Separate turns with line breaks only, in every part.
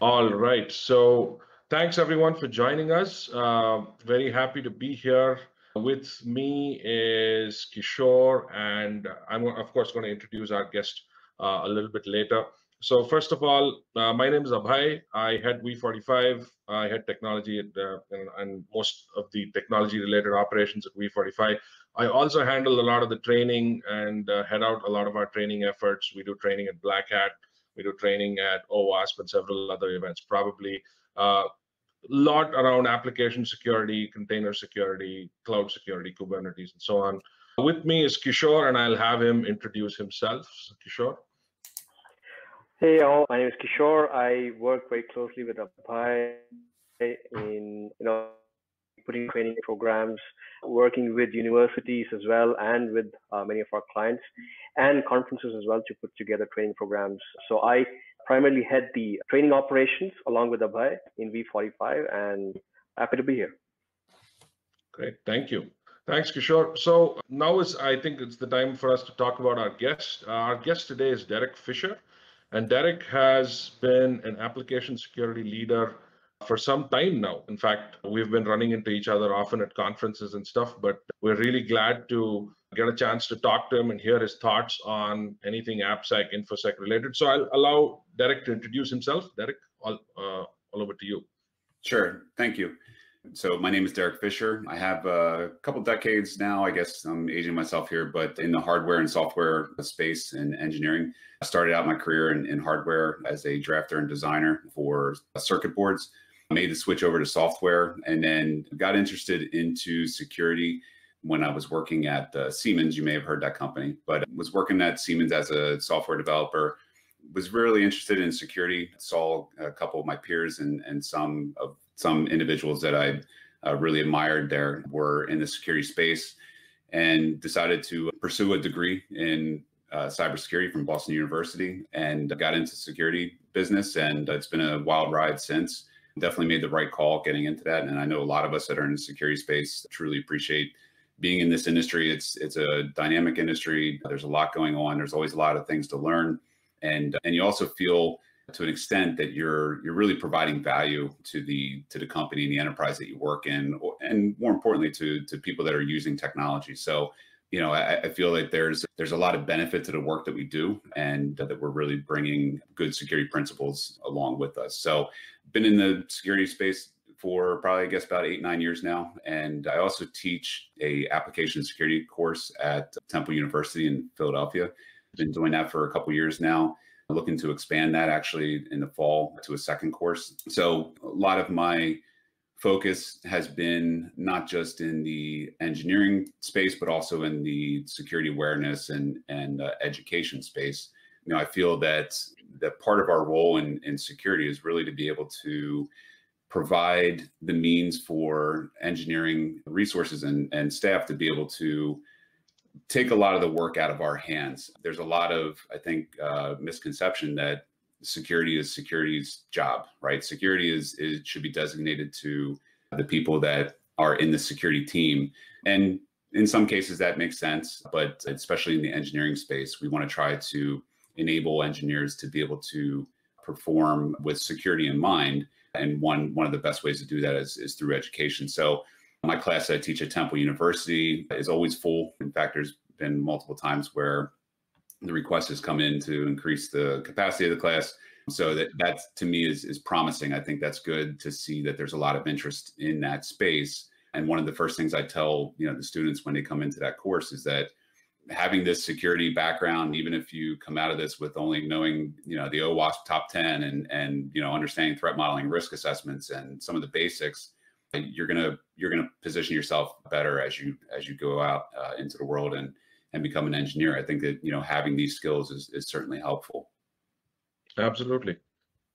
All right. So thanks everyone for joining us. Uh, very happy to be here. With me is Kishore, and I'm of course going to introduce our guest uh, a little bit later. So first of all, uh, my name is Abhay. I head we45. I head technology at, uh, and, and, most of the technology-related operations at we45. I also handle a lot of the training and uh, head out a lot of our training efforts. We do training at Black Hat we do training at OWASP and several other events, probably a uh, lot around application security, container security, cloud security, Kubernetes, and so on. With me is Kishore, and I'll have him introduce himself. So, Kishore.
Hey, all. My name is Kishore. I work very closely with Abhay in you know putting training programs, working with universities as well, and with uh, many of our clients, and conferences as well to put together training programs. So I primarily head the training operations along with Abhay in we45, and happy to be here.
Great, thank you. Thanks, Kishore. So now is, I think it's the time for us to talk about our guest. Uh, our guest today is Derek Fisher. And Derek has been an application security leader for some time now. In fact, we've been running into each other often at conferences and stuff, but we're really glad to get a chance to talk to him and hear his thoughts on anything AppSec, InfoSec related. So I'll allow Derek to introduce himself. Derek, all, uh, all over to you.
Sure. Thank you. So my name is Derek Fisher. I have a couple decades now. I guess I'm aging myself here, but in the hardware and software space and engineering. I started out my career in, in hardware as a drafter and designer for circuit boards made the switch over to software and then got interested into security when I was working at uh, Siemens. You may have heard that company, but was working at Siemens as a software developer. Was really interested in security. Saw a couple of my peers and and some of some individuals that I uh, really admired there were in the security space, and decided to pursue a degree in uh, cybersecurity from Boston University and got into security business. And it's been a wild ride since definitely made the right call getting into that. And I know a lot of us that are in the security space truly appreciate being in this industry. It's it's a dynamic industry. There's a lot going on. There's always a lot of things to learn, and and you also feel to an extent that you're you're really providing value to the to the company and the enterprise that you work in, and more importantly to to people that are using technology. So you know, I, I, feel like there's there's a lot of benefit to the work that we do, and that we're really bringing good security principles along with us. So, been in the security space for probably I guess about eight nine years now, and I also teach a application security course at Temple University in Philadelphia. Been doing that for a couple years now. Looking to expand that actually in the fall to a second course. So a lot of my focus has been not just in the engineering space, but also in the security awareness and and uh, education space. You know, I feel that that part of our role in, in security is really to be able to provide the means for engineering resources and, and staff to be able to take a lot of the work out of our hands. There's a lot of, I think, uh, misconception that security is security's job, right? Security is, is should be designated to the people that are in the security team. And in some cases that makes sense, but especially in the engineering space, we want to try to enable engineers to be able to perform with security in mind. And one one of the best ways to do that is, is through education. So my class that I teach at Temple University is always full. In fact, there's been multiple times where the request has come in to increase the capacity of the class. So that that to me is is promising. I think that's good to see that there's a lot of interest in that space. And one of the first things I tell you know the students when they come into that course is that having this security background, even if you come out of this with only knowing you know the OWASP top ten and and you know understanding threat modeling, risk assessments, and some of the basics, you're gonna you're gonna position yourself better as you as you go out uh, into the world and and become an engineer. I think that you know having these skills is, is certainly helpful.
Absolutely.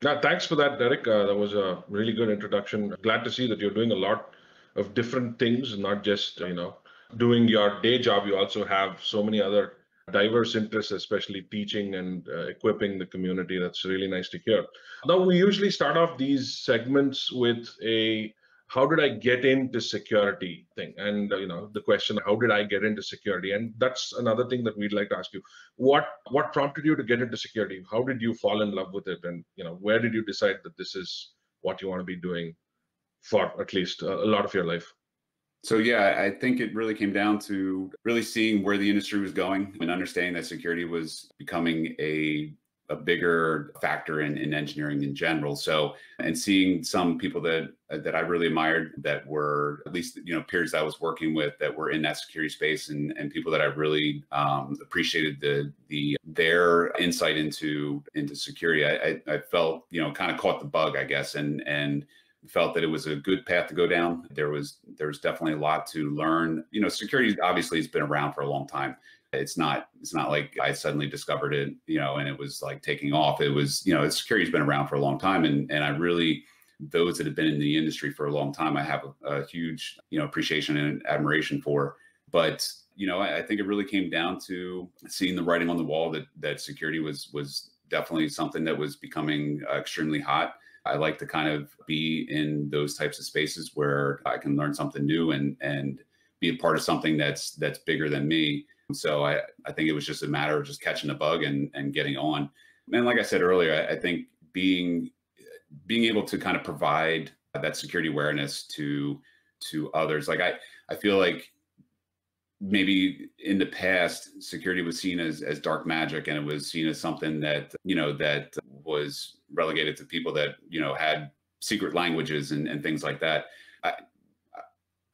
Now, thanks for that, Derek. Uh, that was a really good introduction. Glad to see that you're doing a lot of different things, not just you know doing your day job. You also have so many other diverse interests, especially teaching and uh, equipping the community. That's really nice to hear. Now, we usually start off these segments with a how did I get into security thing? And uh, you know, the question, how did I get into security? And that's another thing that we'd like to ask you. What what prompted you to get into security? How did you fall in love with it? And you know, where did you decide that this is what you want to be doing for at least a, a lot of your life?
So yeah, I think it really came down to really seeing where the industry was going and understanding that security was becoming a a bigger factor in, in engineering in general. So, and seeing some people that that I really admired that were at least you know peers I was working with that were in that security space and and people that I really um, appreciated the the their insight into into security. I, I, I felt you know kind of caught the bug, I guess, and and felt that it was a good path to go down. There was there was definitely a lot to learn. You know, security obviously has been around for a long time it's not it's not like I suddenly discovered it, you know, and it was like taking off. It was, you know, security's been around for a long time, and and I really those that have been in the industry for a long time, I have a, a huge, you know, appreciation and admiration for. But you know, I, I think it really came down to seeing the writing on the wall that that security was was definitely something that was becoming extremely hot. I like to kind of be in those types of spaces where I can learn something new and and be a part of something that's that's bigger than me so I, I think it was just a matter of just catching the bug and, and getting on. And like I said earlier, I, I think being being able to kind of provide that security awareness to to others. Like I, I feel like maybe in the past security was seen as as dark magic and it was seen as something that you know that was relegated to people that you know had secret languages and, and things like that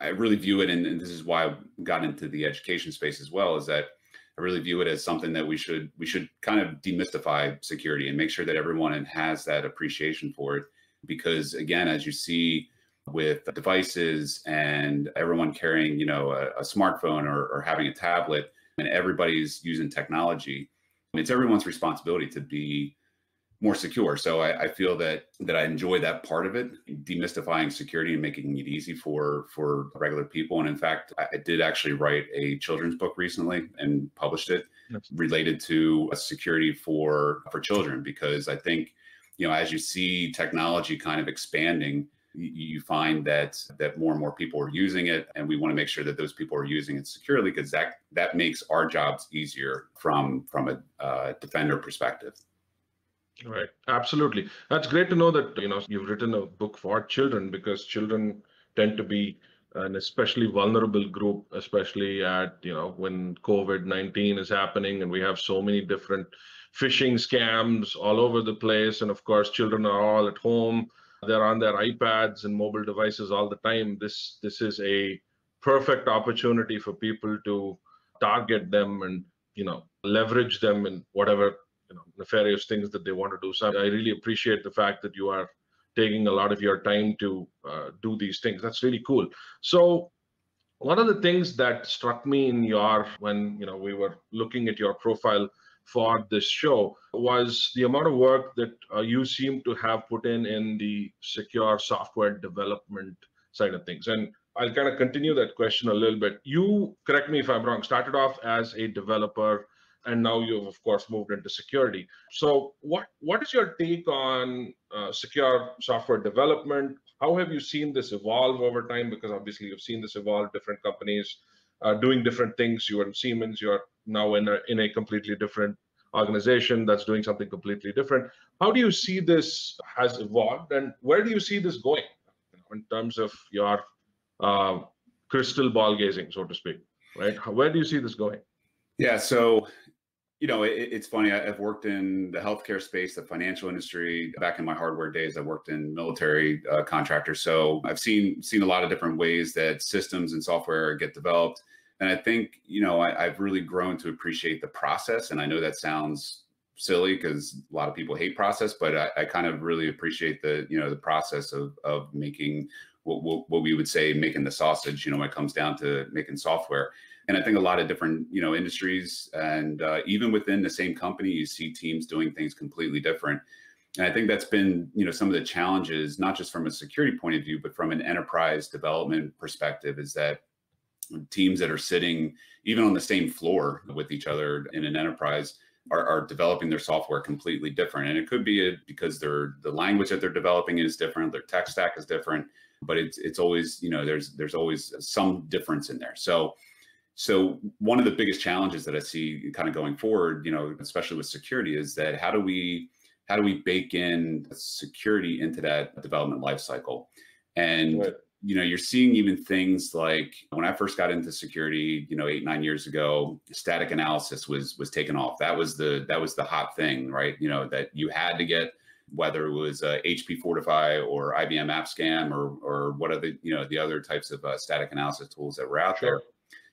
I, really view it, and, and this is why I got into the education space as well, is that I really view it as something that we should we should kind of demystify security and make sure that everyone has that appreciation for it. Because again, as you see with devices and everyone carrying, you know, a, a smartphone or, or having a tablet, and everybody's using technology, it's everyone's responsibility to be more secure. So I, I, feel that that I enjoy that part of it, demystifying security and making it easy for for regular people. And in fact, I did actually write a children's book recently and published it related to security for for children because I think you know as you see technology kind of expanding you find that that more and more people are using it and we want to make sure that those people are using it securely because that that makes our jobs easier from from a uh, defender perspective
Right. Absolutely. That's great to know that, you know, you've written a book for children because children tend to be an especially vulnerable group, especially at, you know, when COVID-19 is happening and we have so many different phishing scams all over the place. And of course, children are all at home. They're on their iPads and mobile devices all the time. This this is a perfect opportunity for people to target them and you know leverage them in whatever you know nefarious things that they want to do. So I really appreciate the fact that you are taking a lot of your time to uh, do these things. That's really cool. So one of the things that struck me in your when you know we were looking at your profile for this show was the amount of work that uh, you seem to have put in in the secure software development side of things and i'll kind of continue that question a little bit you correct me if i'm wrong started off as a developer and now you've of course moved into security. So what what is your take on uh, secure software development? How have you seen this evolve over time? Because obviously you've seen this evolve. Different companies uh, doing different things. You were in Siemens. You are now in a in a completely different organization that's doing something completely different. How do you see this has evolved, and where do you see this going in terms of your uh, crystal ball gazing, so to speak? Right? Where do you see this going?
Yeah, so you know, it, it's funny. I've worked in the healthcare space, the financial industry. Back in my hardware days, I worked in military uh, contractors. So I've seen seen a lot of different ways that systems and software get developed. And I think, you know, I, I've really grown to appreciate the process. And I know that sounds silly because a lot of people hate process, but I, I, kind of really appreciate the, you know, the process of of making what, what, what we would say making the sausage. You know, when it comes down to making software and I think a lot of different you know industries and uh, even within the same company, you see teams doing things completely different. And I think that's been you know some of the challenges, not just from a security point of view, but from an enterprise development perspective, is that teams that are sitting even on the same floor with each other in an enterprise are, are developing their software completely different. And it could be a, because they're the language that they're developing is different, their tech stack is different, but it's it's always, you know, there's there's always some difference in there. So so one of the biggest challenges that I see kind of going forward, you know, especially with security, is that how do we how do we bake in security into that development lifecycle? And right you know, you're seeing even things like when I first got into security, you know, eight nine years ago, static analysis was was taken off. That was the that was the hot thing, right? You know, that you had to get whether it was uh, HP Fortify or IBM AppScan or or what are the you know the other types of uh, static analysis tools that were out sure. there.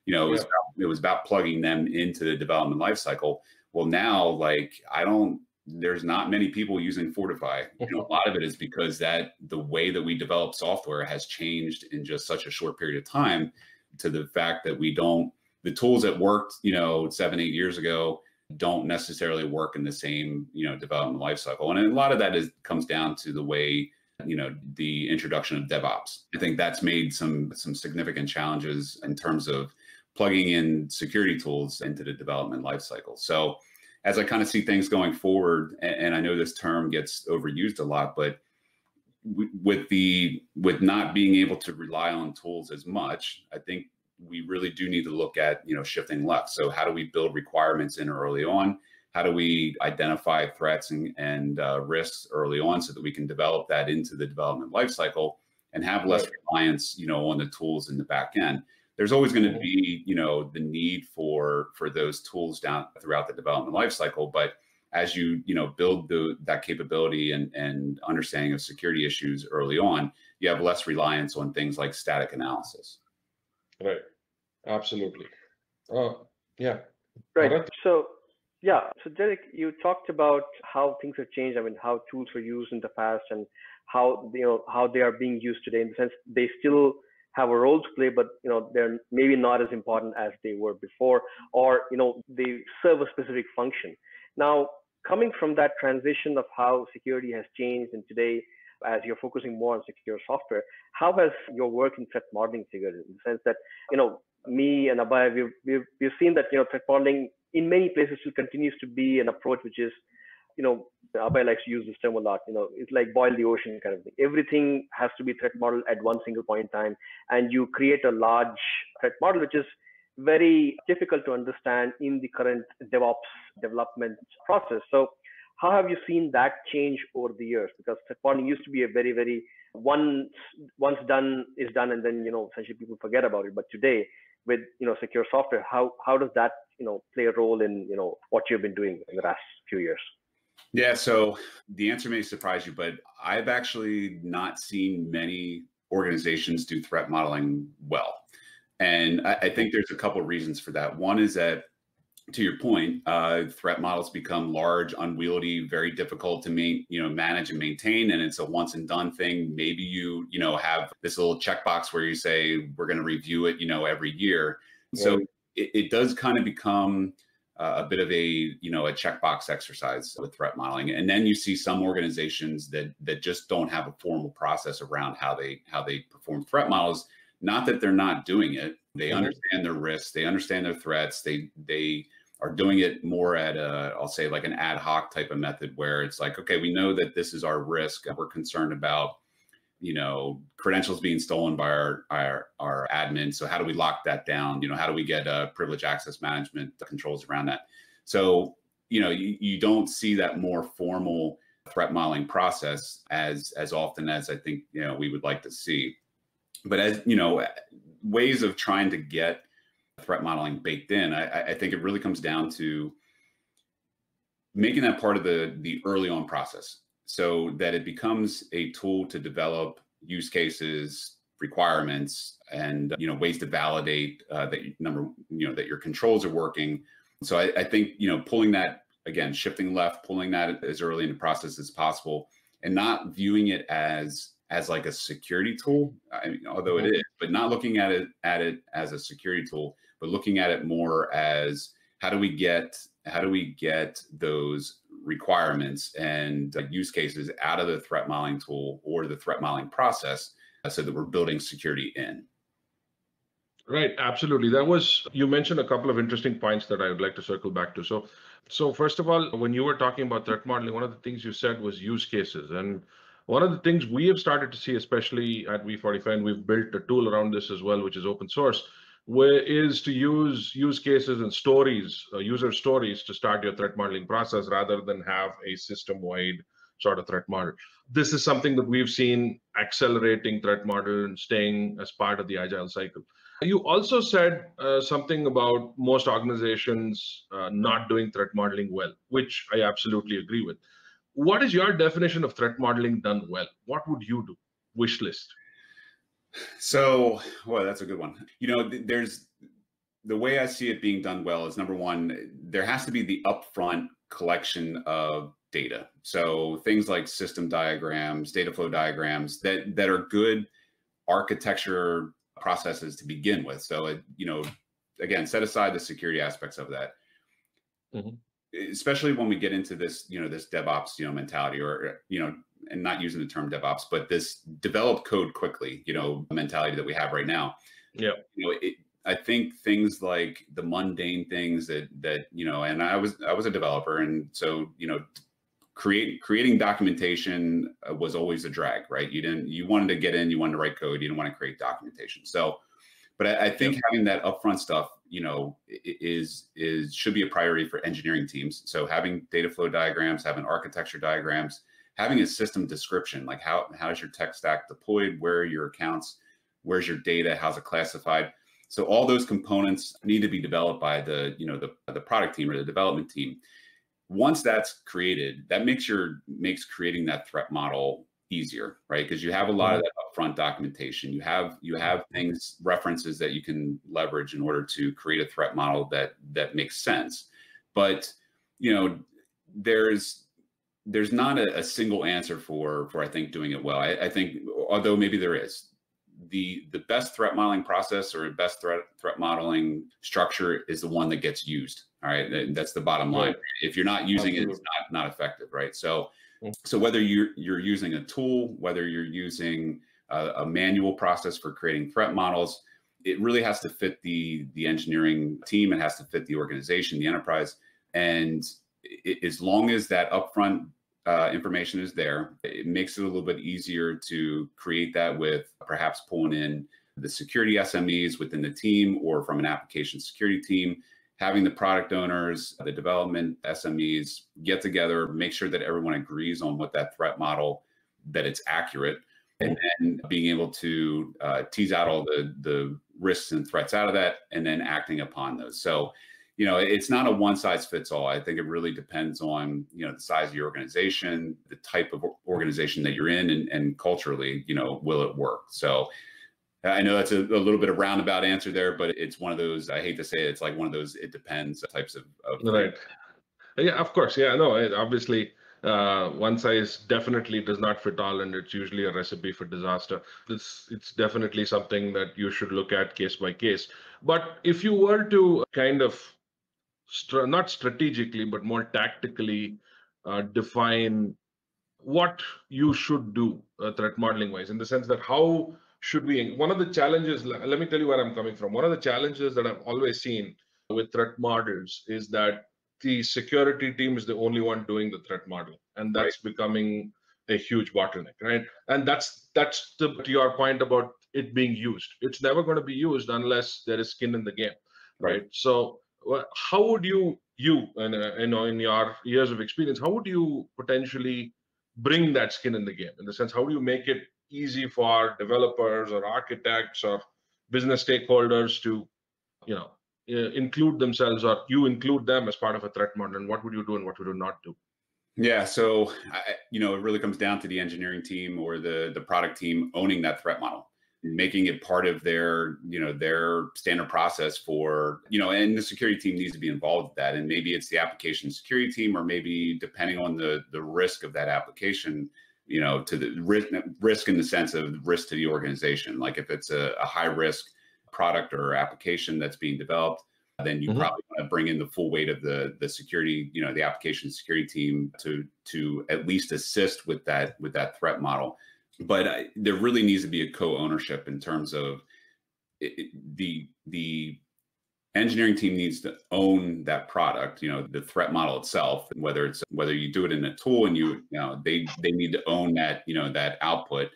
You know, it was, about, it was about plugging them into the development lifecycle. Well, now, like I don't there's not many people using Fortify. You know, a lot of it is because that the way that we develop software has changed in just such a short period of time to the fact that we don't the tools that worked, you know, seven, eight years ago don't necessarily work in the same, you know, development lifecycle. And a lot of that is comes down to the way, you know, the introduction of DevOps. I think that's made some some significant challenges in terms of plugging in security tools into the development lifecycle. So as I kind of see things going forward, and, and I know this term gets overused a lot, but with the with not being able to rely on tools as much, I think we really do need to look at you know shifting left. So how do we build requirements in early on? How do we identify threats and, and uh, risks early on so that we can develop that into the development lifecycle and have less reliance, you know, on the tools in the back end? There's always going to be you know the need for for those tools down throughout the development lifecycle but as you you know build the that capability and and understanding of security issues early on you have less reliance on things like static analysis.
Right. Absolutely. Uh, yeah.
Right. so yeah. So derek you talked about how things have changed i mean how tools were used in the past and how you know how they are being used today in the sense they still have a role to play, but you know they're maybe not as important as they were before, or you know they serve a specific function. Now, coming from that transition of how security has changed, and today, as you're focusing more on secure software, how has your work in threat modeling figured in the sense that you know me and Abhay, we've, we've, we've seen that you know threat modeling in many places still continues to be an approach which is you know, Abhay likes to use this term a lot. You know, it's like boil the ocean kind of thing. Everything has to be threat model at one single point in time, and you create a large threat model, which is very difficult to understand in the current DevOps development process. So, how have you seen that change over the years? Because threat modeling used to be a very, very once once done is done, and then you know essentially people forget about it. But today, with you know secure software, how how does that you know play a role in you know what you've been doing in the last few years?
Yeah, so the answer may surprise you, but I've actually not seen many organizations do threat modeling well. And I, I think there's a couple of reasons for that. One is that, to your point, uh, threat models become large, unwieldy, very difficult to main, you know, manage and maintain, and it's a once and done thing. Maybe you, you know, have this little checkbox where you say we're going to review it, you know, every year. Yeah. So it, it does kind of become a bit of a you know a checkbox exercise with threat modeling. And then you see some organizations that that just don't have a formal process around how they how they perform threat models. Not that they're not doing it. They mm-hmm. understand their risks. They understand their threats. They they are doing it more at a i'll say like an ad hoc type of method where it's like okay we know that this is our risk. We're concerned about you know credentials being stolen by our, our our admin. So how do we lock that down? You know how do we get uh, privilege access management controls around that? So you know you, you don't see that more formal threat modeling process as as often as i think you know we would like to see. But as you know ways of trying to get threat modeling baked in i, I think it really comes down to making that part of the the early on process so that it becomes a tool to develop use cases requirements and you know ways to validate uh, that number you know that your controls are working so I, I, think you know pulling that again shifting left pulling that as early in the process as possible and not viewing it as as like a security tool I mean, although it mm-hmm. but not looking at it at it as a security tool but looking at it more as how do we get how do we get those requirements and uh, use cases out of the threat modeling tool or the threat modeling process uh, so that we're building security in.
Right, absolutely. That was you mentioned a couple of interesting points that I would like to circle back to. So, so first of all, when you were talking about threat modeling, one of the things you said was use cases, and one of the things we have started to see, especially at we45, and we've built a tool around this as well, which is open source, where is to use use cases and stories, uh, user stories, to start your threat modeling process rather than have a system-wide sort of threat model. This is something that we've seen accelerating threat model and staying as part of the agile cycle. You also said uh, something about most organizations uh, not doing threat modeling well, which I absolutely agree with. What is your definition of threat modeling done well? What would you do? Wish list.
So, well, that's a good one. You know, there's the way I see it being done well is number one, there has to be the upfront collection of data. So things like system diagrams, data flow diagrams that that are good architecture processes to begin with. So, it, you know, again, set aside the security aspects of that. Mm-hmm. Especially when we get into this, you know, this DevOps, you know, mentality, or you know, and not using the term DevOps, but this develop code quickly, you know, mentality that we have right now.
Yeah,
you know, it, I think things like the mundane things that that you know, and I was I was a developer, and so you know, create creating documentation uh, was always a drag, right? You didn't you wanted to get in, you wanted to write code, you didn't want to create documentation. So, but I, I think having that upfront stuff, you know, is is should be a priority for engineering teams. So having data flow diagrams, having architecture diagrams, having a system description, like how how's your tech stack deployed, where are your accounts, where's your data, how's it classified. So all those components need to be developed by the you know the the product team or the development team once that's created, that makes your makes creating that threat model easier, right? Because you have a lot of mm-hmm. that upfront documentation. You have you have things references that you can leverage in order to create a threat model that that makes sense. But you know, there's there's not a, a single answer for for I think doing it well. I, I think although maybe there is, the the best threat modeling process or best threat threat modeling structure is the one that gets used all right that's the bottom line if you're not using Absolutely. it it's not not effective right so mm. so whether you're you're using a tool whether you're using a, a manual process for creating threat models it really has to fit the the engineering team it has to fit the organization the enterprise and it, as long as that upfront uh, information is there. It makes it a little bit easier to create that with perhaps pulling in the security SMEs within the team or from an application security team, having the product owners, the development SMEs get together, make sure that everyone agrees on what that threat model, that it's accurate, and then being able to uh, tease out all the the risks and threats out of that, and then acting upon those. So you know, it's not a one size fits all. I think it really depends on, you know, the size of your organization, the type of organization that you're in, and, and culturally, you know, will it work? So I know that's a, a, little bit of roundabout answer there, but it's one of those, I hate to say it, it's like one of those, it depends types of. of
right. Yeah, of course. Yeah, no, obviously uh, one size definitely does not fit all, and it's usually a recipe for disaster. It's it's definitely something that you should look at case by case. But if you were to kind of not strategically, but more tactically uh, define what you should do uh, threat modeling wise, in the sense that how should we, one of the challenges, let me tell you where I'm coming from. One of the challenges that I've always seen with threat models is that the security team is the only one doing the threat model, and that's right. becoming a huge bottleneck, right? And that's that's the to your point about it being used. It's never going to be used unless there is skin in the game, right? right? So how would you you and uh, you know in your years of experience how would you potentially bring that skin in the game? In the sense how do you make it easy for developers or architects or business stakeholders to you know include themselves or you include them as part of a threat model? And what would you do and what would you not do?
Yeah so I, you know it really comes down to the engineering team or the the product team owning that threat model making it part of their you know their standard process for you know and the security team needs to be involved with that. And maybe it's the application security team or maybe depending on the the risk of that application you know to the risk risk in the sense of risk to the organization. Like if it's a, a high risk product or application that's being developed then you mm-hmm. probably want to bring in the full weight of the the security you know the application security team to to at least assist with that with that threat model but I, there really needs to be a co-ownership in terms of it, the the engineering team needs to own that product you know the threat model itself and whether it's whether you do it in a tool and you you know they they need to own that you know that output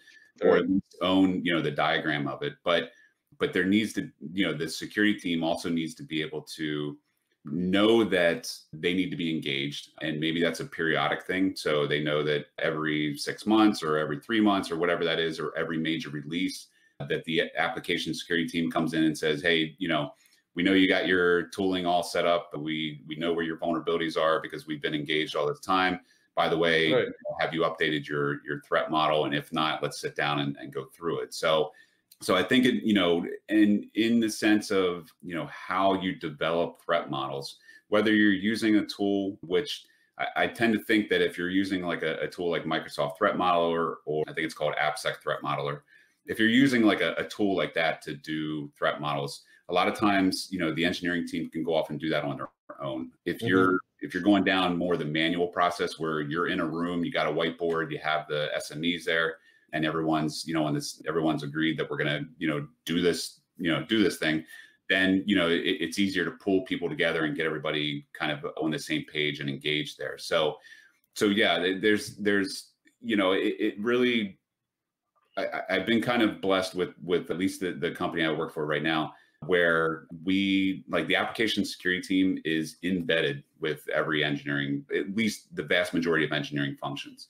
or at least own you know the diagram of it. But but there needs to you know the security team also needs to be able to know that they need to be engaged and maybe that's a periodic thing so they know that every 6 months or every 3 months or whatever that is or every major release that the application security team comes in and says hey you know we know you got your tooling all set up, but we we know where your vulnerabilities are because we've been engaged all this time. By the way, right. have you updated your your threat model? And if not, let's sit down and, and go through it. So so I think it, you know, and in the sense of you know how you develop threat models, whether you're using a tool which I, I tend to think that if you're using like a, a, tool like Microsoft Threat Modeler, or I think it's called AppSec Threat Modeler, if you're using like a, a tool like that to do threat models, a lot of times you know the engineering team can go off and do that on their own if mm-hmm. you're if you're going down more the manual process where you're in a room you got a whiteboard you have the smes there and everyone's you know on this everyone's agreed that we're going to you know do this you know do this thing then you know it, it's easier to pull people together and get everybody kind of on the same page and engaged there so so yeah there's there's you know it, it really I, have been kind of blessed with with at least the, the company I work for right now where we like the application security team is embedded with every engineering, at least the vast majority of engineering functions.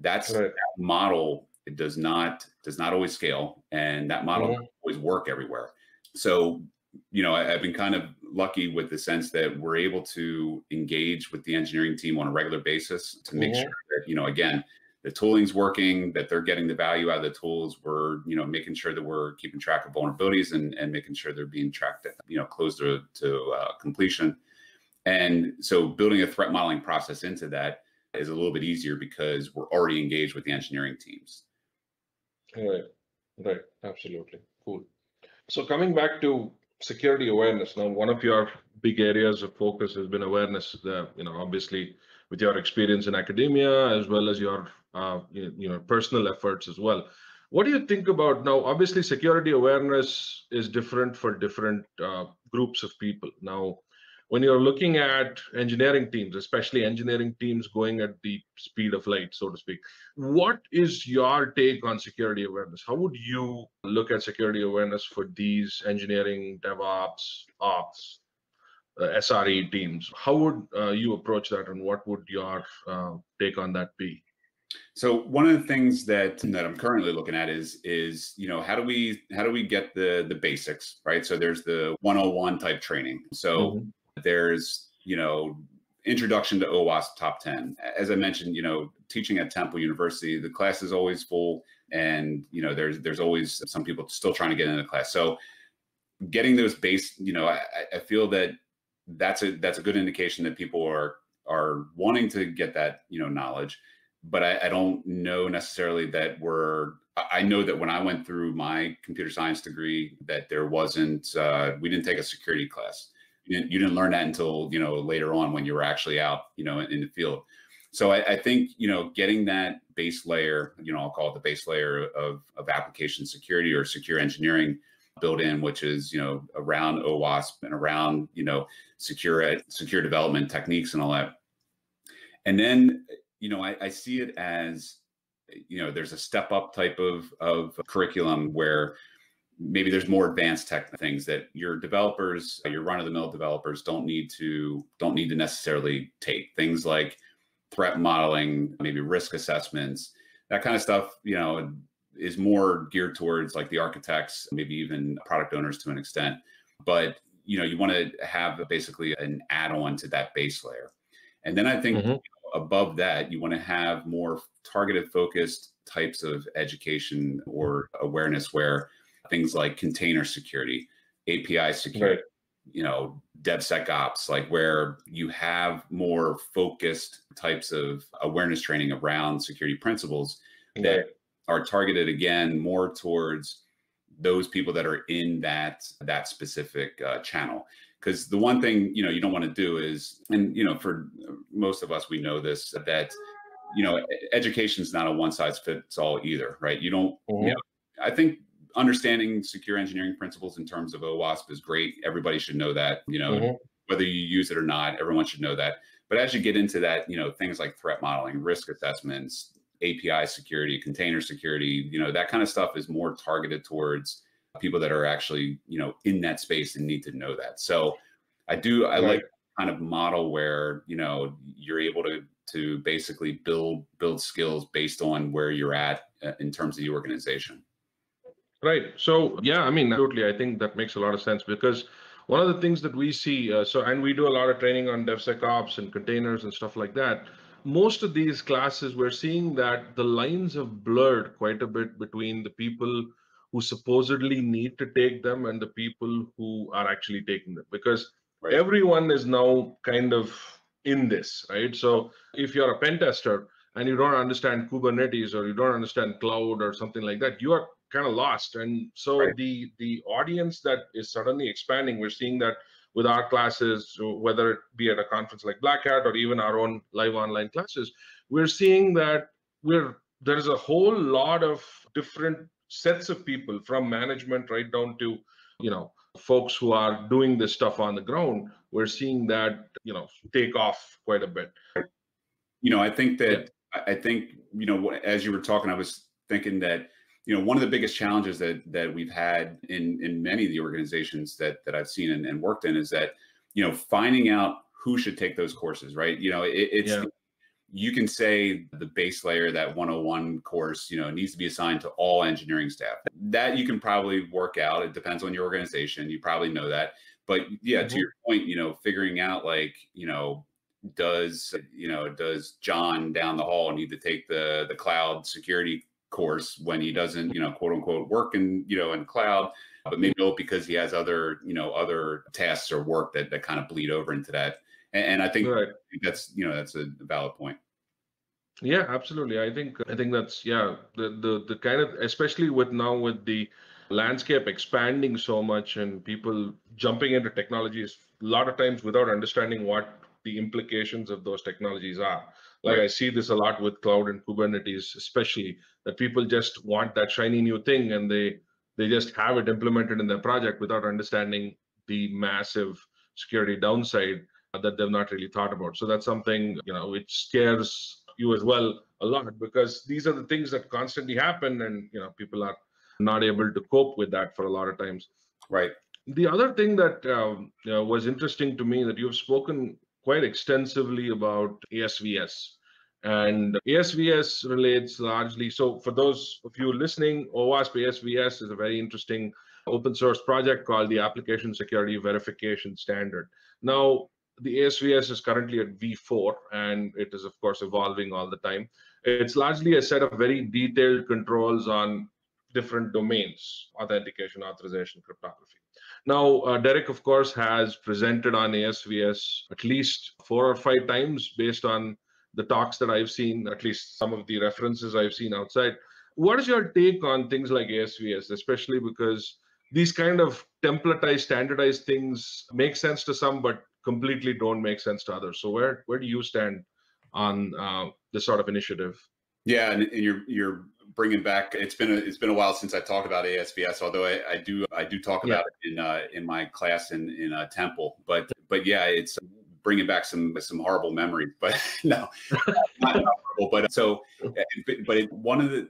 That's right. that model. It does not does not always scale, and that model always work everywhere. So, you know, I, I've been kind of lucky with the sense that we're able to engage with the engineering team on a regular basis to make sure that you know again the tooling's working, that they're getting the value out of the tools. We're, you know, making sure that we're keeping track of vulnerabilities and, and making sure they're being tracked, you know, close to, to uh, completion. And so building a threat modeling process into that is a little bit easier because we're already engaged with the engineering teams.
Right, right, absolutely. Cool. So coming back to security awareness, now one of your big areas of focus has been awareness. The, you know, obviously with your experience in academia as well as your uh, you know personal efforts as well what do you think about now obviously security awareness is different for different uh, groups of people now when you're looking at engineering teams especially engineering teams going at the speed of light so to speak what is your take on security awareness how would you look at security awareness for these engineering devops ops uh, SRE teams. How would uh, you approach that, and what would your uh, take on that be?
So one of the things that that I'm currently looking at is is you know how do we how do we get the the basics right? So there's the 101 type training. So mm-hmm. There's you know introduction to OWASP top 10. As I mentioned, you know teaching at Temple University, the class is always full, and you know there's there's always some people still trying to get into class. So getting those base, you know, I, I feel that that's a that's a good indication that people are are wanting to get that you know knowledge but I, I, don't know necessarily that we're i know that when i went through my computer science degree that there wasn't uh, we didn't take a security class you didn't, you didn't learn that until you know later on when you were actually out you know in, the field so I, I, think you know getting that base layer you know i'll call it the base layer of, of application security or secure engineering built in, which is you know around OWASP and around you know secure secure development techniques and all that. And then you know I, I see it as you know there's a step up type of of curriculum where maybe there's more advanced tech things that your developers your run of the mill developers don't need to don't need to necessarily take things like threat modeling maybe risk assessments that kind of stuff you know is more geared towards like the architects, maybe even product owners to an extent. But you know, you want to have basically an add-on to that base layer. And then I think mm-hmm. you know, above that, you want to have more targeted focused types of education or awareness where things like container security, API security, right. you know, DevSecOps, like where you have more focused types of awareness training around security principles right. that are targeted again more towards those people that are in that that specific uh, channel because the one thing you know you don't want to do is and you know for most of us we know this that you know education is not a one size fits all either right you don't mm-hmm. you know, i think understanding secure engineering principles in terms of OWASP is great. Everybody should know that. You know, mm-hmm. whether you use it or not, everyone should know that. But as you get into that, you know, things like threat modeling, risk assessments, API security, container security, you know, that kind of stuff is more targeted towards people that are actually, you know, in that space and need to know that. So I do, I right. like kind of model where, you know, you're able to to basically build build skills based on where you're at uh, in terms of the organization.
Right. So yeah, I mean, totally. I think that makes a lot of sense because one of the things that we see, uh, so and we do a lot of training on DevSecOps and containers and stuff like that most of these classes, we're seeing that the lines have blurred quite a bit between the people who supposedly need to take them and the people who are actually taking them because right. everyone is now kind of in this, right? So if you're a pen tester and you don't understand Kubernetes or you don't understand cloud or something like that, you are kind of lost. And so right. the the audience that is suddenly expanding, we're seeing that with our classes, whether it be at a conference like Black Hat or even our own live online classes, we're seeing that we're there's a whole lot of different sets of people from management right down to you know folks who are doing this stuff on the ground we're seeing that you know take off quite a bit
you know i think that yeah. i think you know as you were talking i was thinking that you know one of the biggest challenges that that we've had in in many of the organizations that that i've seen and, and worked in is that you know finding out who should take those courses right? You know it, it's yeah. you can say the base layer that 101 course you know needs to be assigned to all engineering staff. That you can probably work out. It depends on your organization. You probably know that. But yeah mm-hmm. to your point you know figuring out like you know does you know does john down the hall need to take the the cloud security course when he doesn't, you know, quote unquote work in, you know, in cloud, but maybe because he has other, you know, other tasks or work that, that kind of bleed over into that. And, and I, think, right. I think that's, you know, that's a valid point.
Yeah, absolutely. I think I think that's yeah the the the kind of especially with now with the landscape expanding so much and people jumping into technologies a lot of times without understanding what the implications of those technologies are. Like right. I see this a lot with cloud and Kubernetes, especially that people just want that shiny new thing and they they just have it implemented in their project without understanding the massive security downside that they've not really thought about. So that's something you know which scares you as well a lot because these are the things that constantly happen and you know people are not able to cope with that for a lot of times.
Right.
The other thing that um, you know, was interesting to me that you've spoken quite extensively about ASVS. And ASVS relates largely. So, for those of you listening, OWASP ASVS is a very interesting open source project called the Application Security Verification Standard. Now, the ASVS is currently at V4, and it is, of course, evolving all the time. It's largely a set of very detailed controls on different domains authentication, authorization, cryptography. Now, uh, Derek, of course, has presented on ASVS at least four or five times based on the talks that I've seen, at least some of the references I've seen outside. What is your take on things like ASVS, especially because these kind of templatized, standardized things make sense to some, but completely don't make sense to others. So where where do you stand on uh, this sort of initiative?
Yeah, and, and you're you're bringing back. It's been a, it's been a while since I talked about ASVS, although I, I do I do talk about yeah. it in uh, in my class in in uh, Temple. But but yeah, it's bringing back some some horrible memories. But no, not horrible. But uh, so uh, but it, one of the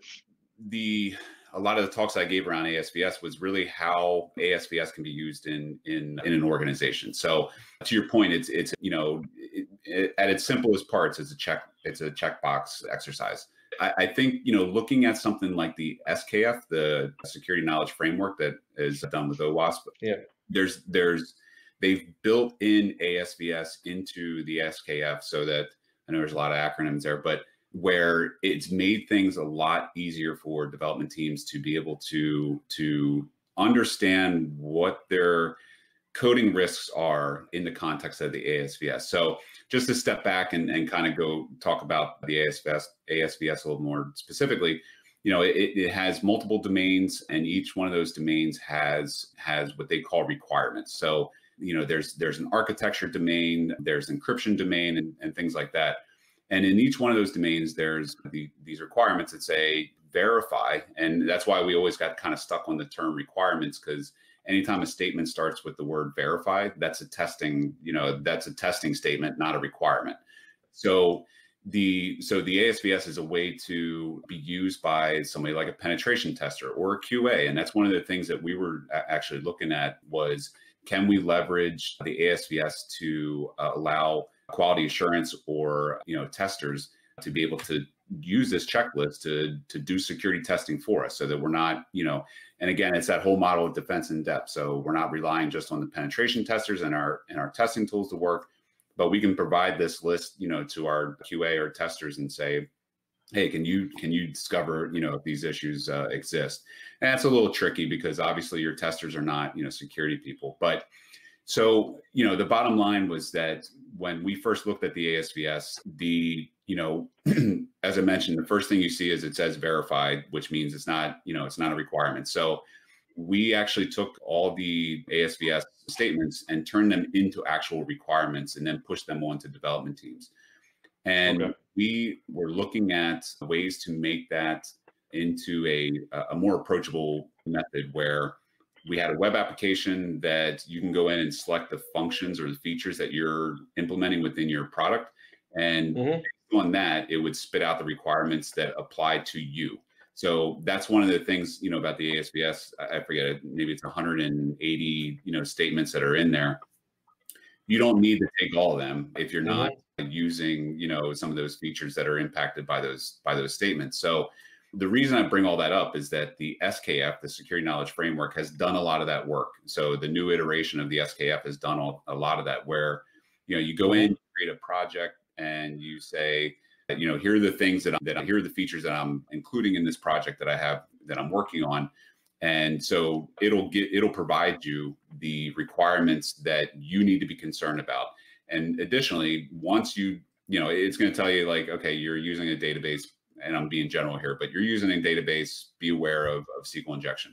the a lot of the talks I gave around ASVS was really how ASVS can be used in in in an organization. So to your point, it's it's you know it, it, at its simplest parts, it's a check it's a checkbox exercise. I, I, think you know looking at something like the SKF, the Security Knowledge Framework that is done with OWASP.
Yeah,
there's there's they've built in ASVS into the SKF so that I know there's a lot of acronyms there, but where it's made things a lot easier for development teams to be able to to understand what their coding risks are in the context of the ASVS. So just to step back and, and kind of go talk about the ASVS, ASVS a little more specifically, you know, it, it has multiple domains and each one of those domains has has what they call requirements. So, you know, there's there's an architecture domain, there's encryption domain and, and things like that. And in each one of those domains, there's the, these requirements that say verify. And that's why we always got kind of stuck on the term requirements because anytime a statement starts with the word verify, that's a testing, you know, that's a testing statement, not a requirement. So the so the ASVS is a way to be used by somebody like a penetration tester or a QA, and that's one of the things that we were actually looking at was can we leverage the ASVS to uh, allow quality assurance or you know testers to be able to use this checklist to to do security testing for us so that we're not you know and again it's that whole model of defense in depth. So we're not relying just on the penetration testers and our and our testing tools to work but we can provide this list you know to our qa or testers and say hey can you can you discover you know if these issues uh, exist? And that's a little tricky because obviously your testers are not you know security people but so you know the bottom line was that when we first looked at the asvs the you know as i mentioned the first thing you see is it says verified which means it's not you know it's not a requirement. So we actually took all the asvs statements and turned them into actual requirements and then pushed them on to development teams. And okay. We were looking at ways to make that into a, a more approachable method where we had a web application that you can go in and select the functions or the features that you're implementing within your product. And mm-hmm. on that, it would spit out the requirements that apply to you. So that's one of the things, you know, about the ASVS. I forget, it, maybe it's 180, you know, statements that are in there. You don't need to take all of them if you're not mm-hmm. using, you know, some of those features that are impacted by those by those statements. So the reason I bring all that up is that the SKF, the Security Knowledge Framework, has done a lot of that work. So the new iteration of the SKF has done all, a lot of that, where you know you go in, you create a project, and you say, you know, here are the things that I'm, that I, here are the features that I'm including in this project that I have that I'm working on, and so it'll get it'll provide you the requirements that you need to be concerned about. And additionally, once you you know, it's going to tell you like, okay, you're using a database and I'm being general here, but you're using a database, be aware of, of SQL injection.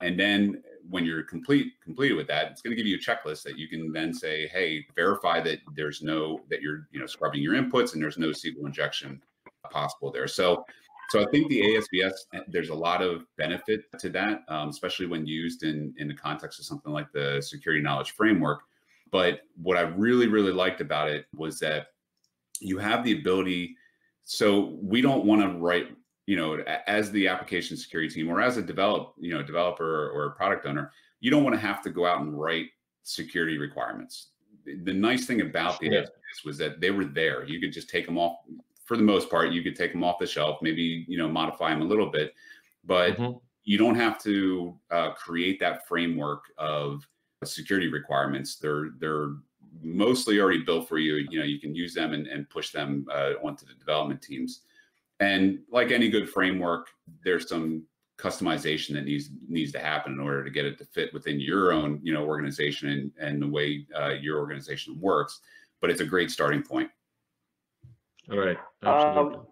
And then when you're complete completed with that, it's going to give you a checklist that you can then say, hey, verify that there's no that you're you know scrubbing your inputs and there's no SQL injection possible there. So so I think the ASVS eh, there's a lot of benefit to that, um, especially when used in in the context of something like the security knowledge framework. But what I really really liked about it was that you have the ability so we don't want to write you know as the application security team or as a develop you know developer or product owner you don't want to have to go out and write security requirements the nice thing about the yeah. was that they were there you could just take them off for the most part you could take them off the shelf maybe you know modify them a little bit but mm-hmm. you don't have to uh, create that framework of security requirements they're they're mostly already built for you. You know, you can use them and, and push them uh, onto the development teams. And like any good framework, there's some customization that needs needs to happen in order to get it to fit within your own you know organization and, and the way uh, your organization works. But it's a great starting point.
All right. Um,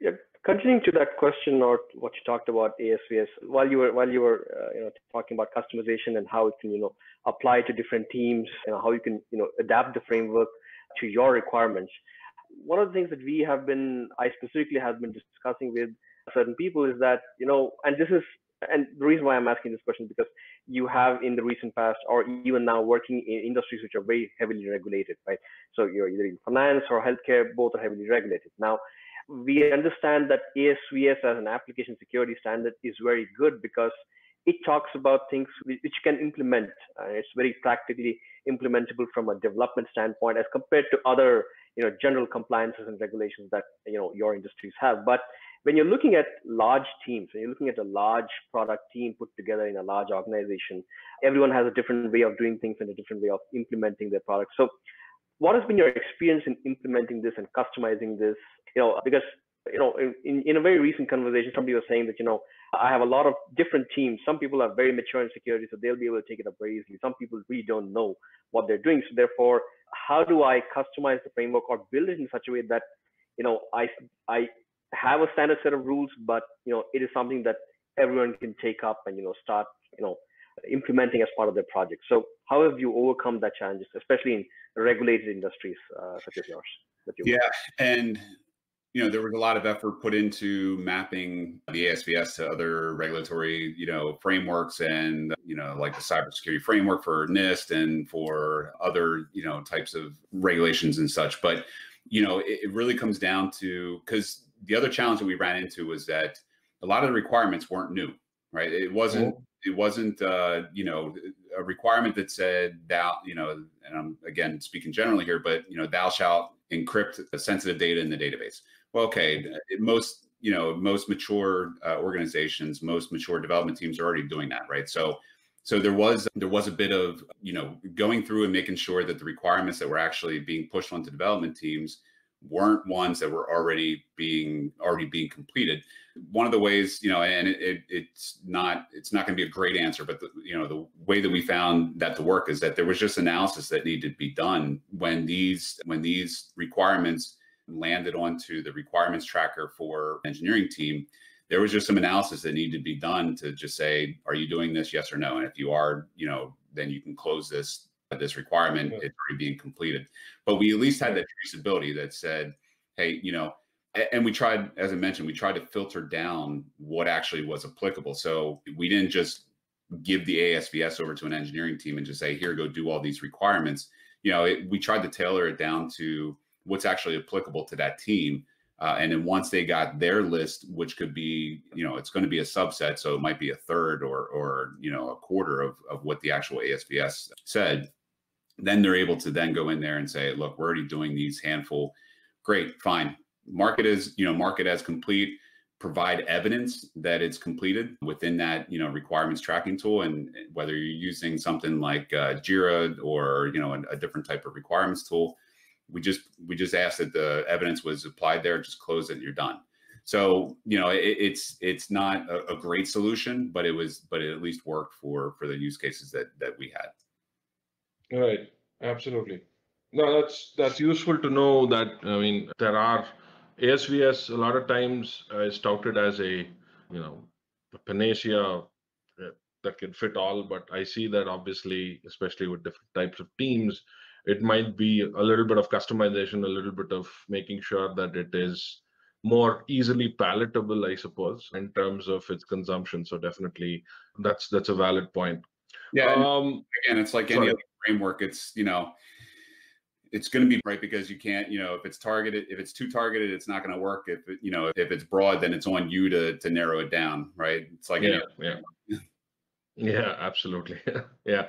yeah, continuing to that question or what you talked about ASVS while you were while you were uh, you know talking about customization and how it can you know apply to different teams and how you can you know adapt the framework to your requirements one of the things that we have been i specifically have been discussing with certain people is that you know and this is and the reason why i'm asking this question because you have in the recent past or even now working in industries which are very heavily regulated right so you're either in finance or healthcare both are heavily regulated now we understand that asvs as an application security standard is very good because it talks about things which can implement. Uh, it's very practically implementable from a development standpoint as compared to other, you know, general compliances and regulations that you know your industries have. But when you're looking at large teams, when you're looking at a large product team put together in a large organization, everyone has a different way of doing things and a different way of implementing their product. So, what has been your experience in implementing this and customizing this? You know, because you know, in, in a very recent conversation, somebody was saying that, you know, I have a lot of different teams. Some people are very mature in security, so they'll be able to take it up very easily. Some people really don't know what they're doing. So therefore, how do I customize the framework or build it in such a way that, you know, I, I have a standard set of rules, but, you know, it is something that everyone can take up and, you know, start, you know, implementing as part of their project. So how have you overcome that challenges, especially in regulated industries uh, such as yours?
yeah, and you know there was a lot of effort put into mapping the ASVS to other regulatory you know frameworks and you know like the cybersecurity framework for NIST and for other you know types of regulations and such. But you know it really comes down to because the other challenge that we ran into was that a lot of the requirements weren't new, right? It wasn't. It wasn't, uh, you know, a requirement that said thou, you know, and I'm again speaking generally here, but you know, thou shalt encrypt the sensitive data in the database well, okay, most you know most mature uh, organizations, most mature development teams are already doing that, right? So so there was there was a bit of you know going through and making sure that the requirements that were actually being pushed onto development teams weren't ones that were already being already being completed one of the ways you know and it, it, it's not it's not going to be a great answer but the, you know the way that we found that to work is that there was just analysis that needed to be done when these when these requirements landed onto the requirements tracker for engineering team, there was just some analysis that needed to be done to just say, are you doing this? Yes or no. And if you are, you know, then you can close this this requirement. Yeah. It's already being completed. But we at least had that traceability that said, hey, you know, and we tried, as I mentioned, we tried to filter down what actually was applicable. So we didn't just give the ASVS over to an engineering team and just say, here, go do all these requirements. You know, it, we tried to tailor it down to what's actually applicable to that team. Uh, and then once they got their list, which could be, you know, it's going to be a subset, so it might be a third or, or you know, a quarter of, of what the actual ASVS said, then they're able to then go in there and say, look, we're already doing these handful. Great, fine. Market is, you know, market as complete. Provide evidence that it's completed within that, you know, requirements tracking tool, and whether you're using something like uh, Jira or you know a, a different type of requirements tool, we just we just asked that the evidence was applied there just close it you're done. So you know it, it's it's not a, a, great solution but it was but it at least worked for for the use cases that that we had.
Right absolutely. No that's that's useful to know that i mean there are asvs a lot of times uh, is touted as a you know a panacea that can fit all but i see that obviously especially with different types of teams it might be a little bit of customization, a little bit of making sure that it is more easily palatable, I suppose, in terms of its consumption. So definitely, that's that's a valid point.
Yeah. Um, again, it's like sorry. any other framework. It's you know, it's going to be right because you can't you know if it's targeted if it's too targeted it's not going to work if you know if it's broad then it's on you to to narrow it down right it's like
yeah yeah yeah absolutely yeah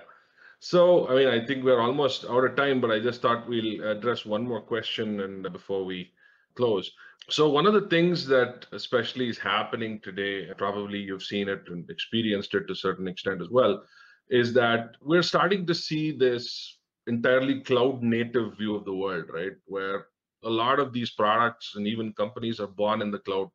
so, I mean, I think we're almost out of time, but I just thought we'll address one more question and before we close. So, one of the things that especially is happening today, probably you've seen it and experienced it to a certain extent as well, is that we're starting to see this entirely cloud native view of the world, right? Where a lot of these products and even companies are born in the cloud.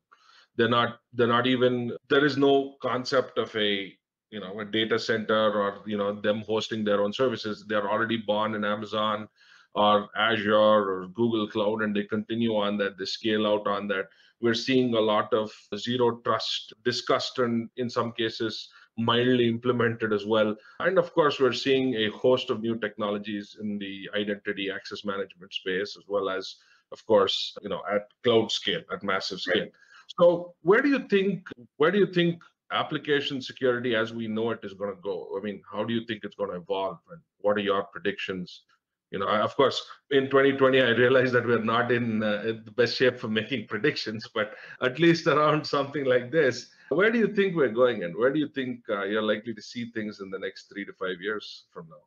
They're not, they're not even, there is no concept of a you know a data center or you know them hosting their own services. They're already born in amazon or azure or google cloud and they continue on that. They scale out on that. We're seeing a lot of zero trust discussed and in some cases mildly implemented as well. And of course we're seeing a host of new technologies in the identity access management space as well as of course you know at cloud scale at massive scale. Right. so where do you think where do you think application security as we know it is going to go? I mean, how do you think it's going to evolve? And what are your predictions? You know, of course, in 2020, I realized that we're not in, uh, the best shape for making predictions, but at least around something like this, where do you think we're going and where do you think uh, you're likely to see things in the next three to five years from now?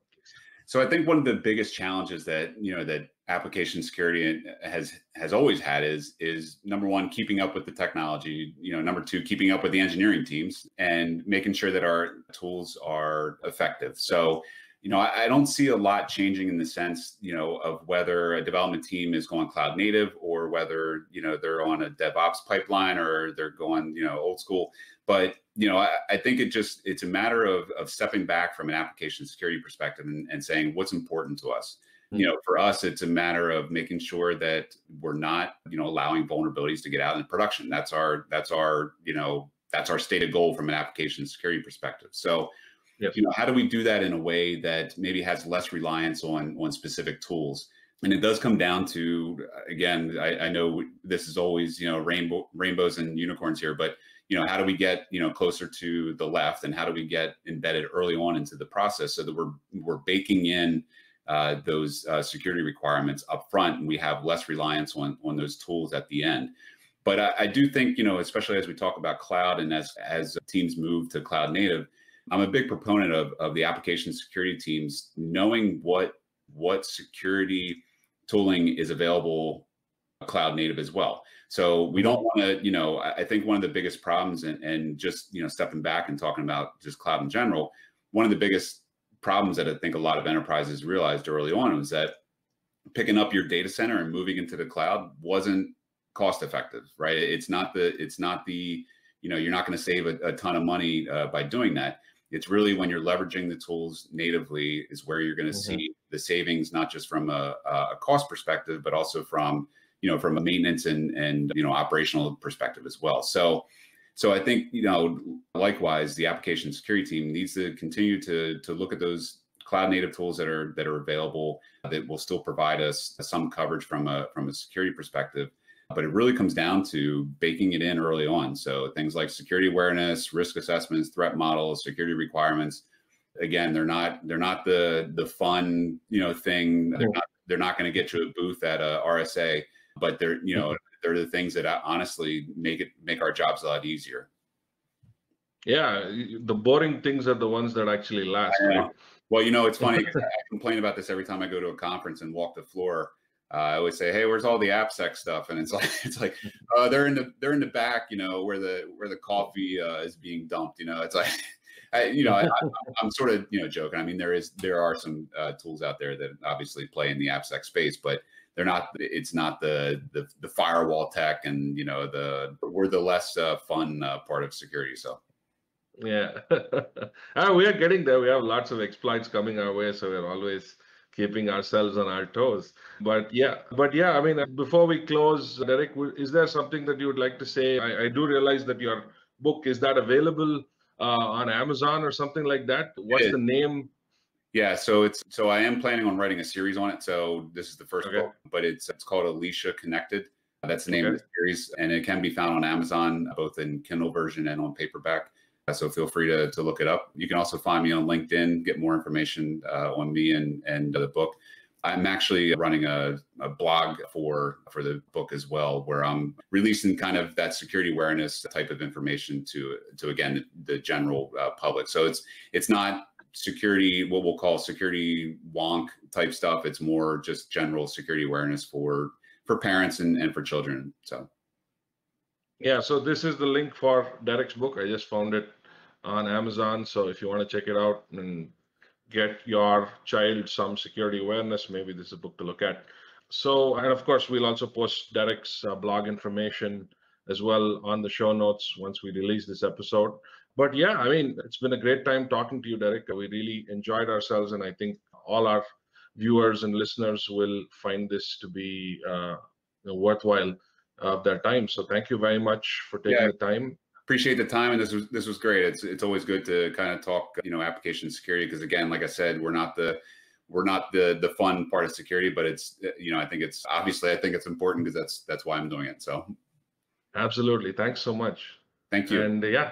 So I think one of the biggest challenges that you know that application security uh, has has always had is is number one keeping up with the technology. You know, number two keeping up with the engineering teams and making sure that our tools are effective. So you know, I, I, don't see a lot changing in the sense, you know, of whether a development team is going cloud native or whether, you know, they're on a DevOps pipeline or they're going, you know, old school. But, you know, I, I think it just, it's a matter of, of stepping back from an application security perspective and, and saying what's important to us. You know, for us, it's a matter of making sure that we're not, you know, allowing vulnerabilities to get out in production. That's our, that's our, you know, that's our stated goal from an application security perspective. So, Yes. You know, how do we do that in a way that maybe has less reliance on on specific tools? And it does come down to again, I, I know this is always you know rainbow rainbows and unicorns here, but you know how do we get you know closer to the left and how do we get embedded early on into the process so that we're we're baking in uh, those uh, security requirements up front and we have less reliance on on those tools at the end. But I, I, do think you know especially as we talk about cloud and as as teams move to cloud native i'm a big proponent of of the application security teams knowing what what security tooling is available cloud native as well. So we don't want to you know i think one of the biggest problems and, and just you know stepping back and talking about just cloud in general one of the biggest problems that I think a lot of enterprises realized early on was that picking up your data center and moving into the cloud wasn't cost effective, right? It's not the it's not the you know you're not going to save a, a, ton of money uh, by doing that. It's really when you're leveraging the tools natively is where you're going to mm-hmm. see the savings, not just from a, a cost perspective, but also from you know from a maintenance and and you know operational perspective as well. So so I think, you know, likewise, the application security team needs to continue to, to look at those cloud native tools that are that are available that will still provide us some coverage from a from a security perspective. But it really comes down to baking it in early on. So things like security awareness, risk assessments, threat models, security requirements. Again, they're not they're not the the fun you know thing. They're not they're not going to get you a booth at a RSA, but they're you know they're the things that uh, honestly make it make our jobs a lot easier.
Yeah, the boring things are the ones that actually last. Right?
Well, you know, it's funny. I complain about this every time I go to a conference and walk the floor. Uh, I always say, "Hey, where's all the AppSec stuff?" And it's like, it's like, uh, they're in the they're in the back, you know, where the where the coffee uh, is being dumped. You know, it's like, I, you know, I, am sort of you know joking. I mean, there is there are some uh, tools out there that obviously play in the AppSec space, but they're not it's not the the, the firewall tech and you know the we're the less uh, fun uh, part of security so.
Yeah. Uh, we are getting there. We have lots of exploits coming our way so we're always keeping ourselves on our toes. But yeah but yeah i mean uh, before we close derek is there something that you would like to say? I, I do realize that your book is that available uh, on amazon or something like that? What's the name
yeah, so it's so I am planning on writing a series on it. So this is the first okay. book, but it's it's called Alicia Connected. That's the name okay. of the series, and it can be found on Amazon, both in Kindle version and on paperback. So feel free to, to look it up. You can also find me on LinkedIn, get more information uh, on me and and the book. I'm actually running a, a blog for for the book as well, where I'm releasing kind of that security awareness type of information to to again the general uh, public. So it's it's not security, what we'll call security wonk type stuff. It's more just general security awareness for for parents and, and for children. So
yeah, so this is the link for Derek's book. I just found it on Amazon. So if you want to check it out and get your child some security awareness, maybe this is a book to look at. So, and of course, we'll also post Derek's uh, blog information as well on the show notes once we release this episode but yeah, I mean, it's been a great time talking to you, Derek. We really enjoyed ourselves, and I think all our viewers and listeners will find this to be uh, worthwhile of their time. So thank you very much for taking yeah. the time.
Appreciate the time, and this was this was great. It's it's always good to kind of talk, you know, application security because again, like I said, we're not the we're not the the fun part of security, but it's you know I think it's obviously I think it's important because that's that's why I'm doing it. So
absolutely, thanks so much.
Thank you.
And uh, yeah,